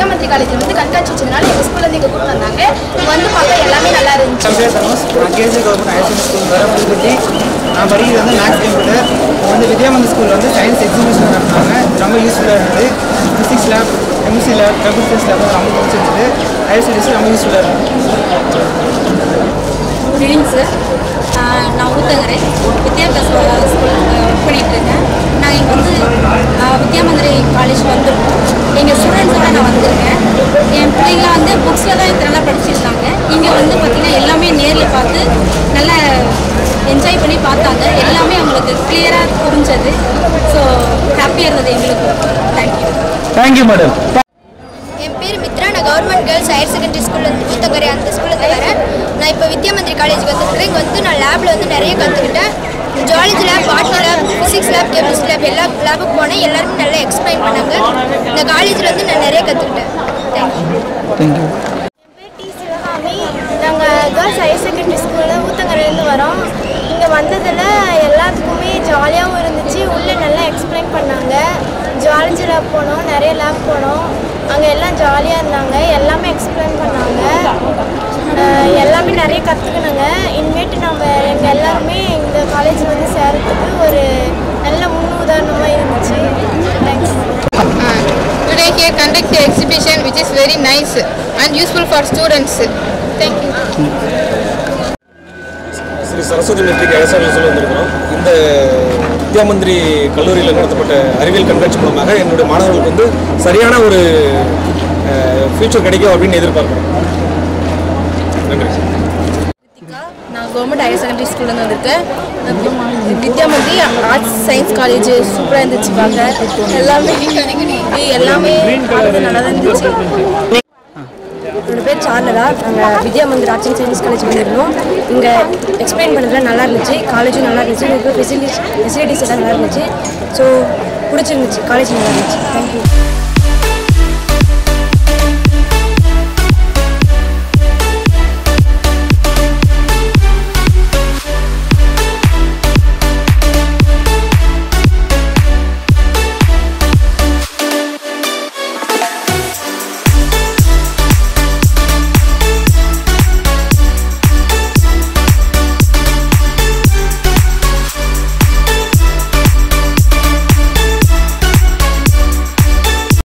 வித்யாமந்திரி காலேஜில் வந்து கண்காட்சி வச்சதுனால எங்கள் ஸ்கூல்லேருந்து இங்கே கூப்பிட்டு வந்தாங்க. வந்து பார்க்க எல்லாமே நல்லா இருந்துச்சு. நான் கேஜி கவர்மெண்ட் ஹையர் ஸ்கூல் வர புதுப்பட்டி. நான் படிக்கிறது வந்து மேக்ஸ் கம்ப்யூட்டர் இப்போ வந்து வித்யாமந்த ஸ்கூலில் வந்து சயின்ஸ் எக்ஸிபிஷன் நடத்தினாங்க. ரொம்ப யூஸ்ஃபுல்லாக இருந்தது. Physics lab chemistry lab computer science lab ரொம்ப பிடிச்சிருந்தது. ஹையர் ஸ்டடீஸ் ரொம்ப யூஸ்ஃபுல்லாக இருந்தது. குட் சார் நான் ஊத்தங்கரை வித்யாபிகாஸ் ஸ்கூல் ஒர்க் நான் இங்கே வந்து வித்யாமந்திரி காலேஜ் வந்திருக்கோம் எங்கள் ஸ்டூடெண்ட்ஸோட நான் வந்திருக்கேன். என் பிள்ளைங்களாம் வந்து புக்ஸில் தான் இத்தனை நாளாக படிச்சிருந்தாங்க. இங்கே வந்து பார்த்திங்கன்னா எல்லாமே நேரில் பார்த்து நல்லா என்ஜாய் பண்ணி பார்த்தாங்க. எல்லாமே அவங்களுக்கு கிளியராக புரிஞ்சது. ஸோ ஹாப்பியாக இருந்தது எங்களுக்கு. தேங்க்யூ தேங்க்யூ மேடம் என் பேர் மித்ரா. நான் கவர்மெண்ட் கேர்ள்ஸ் ஹையர் செகண்டரி ஸ்கூல்லேருந்து ஊத்தங்கரை அந்த ஸ்கூல்லேருந்து வரேன். நான் இப்போ வித்யாமந்திரி காலேஜுக்கு வந்துருக்கேன் இங்கே வந்து நான் லேபில் வந்து நிறைய கற்றுக்கிட்டேன் zoology lab botany lab physics lab chemistry lab எல்லா லேபுக்கு போனேன். எல்லாருமே நல்லா எக்ஸ்பிளைன் பண்ணாங்க. இந்த காலேஜில் வந்து நான் நிறைய கற்றுக்கிட்டேன் தேங்க்யூ தேங்க்யூ பேர் டி சிவகாமி. நாங்கள் கேர்ள்ஸ் ஹையர் செகண்டரி ஸ்கூலில் ஊத்தங்கரையிலேருந்து வரோம். இங்கே வந்ததில் எல்லாத்துக்குமே ஜாலியாகவும் இருந்துச்சு. உள்ளே ஜுவாலஜி லேப் போனோம் நிறைய லேப் போனோம். அங்கே எல்லாம் ஜாலியாக இருந்தாங்க. எல்லாமே எக்ஸ்பிளைன் பண்ணாங்க. எல்லாமே நிறைய கற்றுக்கினாங்க இனிமேட்டு நம்ம எங்கள் எல்லாருமே இந்த காலேஜில் வந்து சேரத்துக்கு ஒரு நல்ல முன் உதாரணமாக இருந்துச்சு thanks conduct the exhibition which is very nice and useful for students. Thank you. Shri Saraswathi matric ஐஎஸ்ஆர்எஸ்ல வந்திருக்கிறோம் இந்த வித்யாமந்திரி கல்லூரியில் நடத்தப்பட்ட அறிவியல் கண்காட்சி மூலமாக என்னுடைய மாணவர்களுக்கு வந்து சரியான ஒரு ஃபியூச்சர் கிடைக்கும் அப்படின்னு எதிர்பார்க்குறோம். நன்றி. நான் கவர்மெண்ட் ஹையர் செகண்டரி ஸ்கூல்லேருந்து வந்திருக்கேன். வித்யாமந்தி ஆர்ட்ஸ் சயின்ஸ் காலேஜ் சூப்பராக இருந்துச்சு பார்க்க. எல்லாமே எல்லாமே நல்லா தான் இருந்துச்சு. என்னோட சார்லதா நாங்கள் Vidyamandir arts and science college வந்திருந்தோம் இங்கே எக்ஸ்பிளைன் பண்ணுறதுலாம் நல்லா இருந்துச்சு. காலேஜும் நல்லா இருந்துச்சு. எனக்கு ஃபெசிலிட்டிஸ் ஃபெசிலிட்டிஸ் எல்லாம் நல்லா இருந்துச்சு. ஸோ பிடிச்சிருந்துச்சு. காலேஜ் நல்லா இருந்துச்சு. தேங்க்யூ